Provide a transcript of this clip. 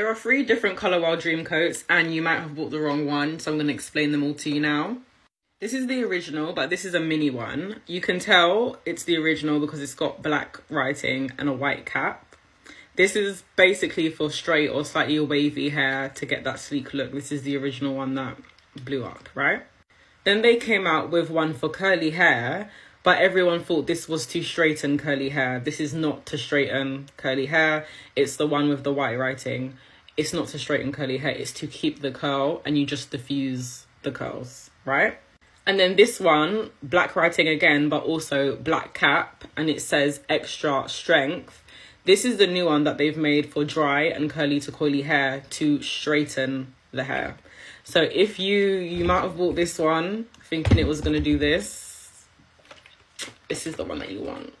There are three different Color Wow Dream Coats and you might have bought the wrong one, so I'm going to explain them all to you now. This is the original, but this is a mini one. You can tell it's the original because it's got black writing and a white cap. This is basically for straight or slightly wavy hair to get that sleek look. This is the original one that blew up, right? Then they came out with one for curly hair, but everyone thought this was to straighten curly hair. This is not to straighten curly hair. It's the one with the white writing. It's not to straighten curly hair. It's to keep the curl and you just diffuse the curls, right? And then this one, black writing again, but also black cap, and it says extra strength. This is the new one that they've made for dry and curly to coily hair to straighten the hair. So if you, you might have bought this one thinking it was going to do this, this is the one that you want.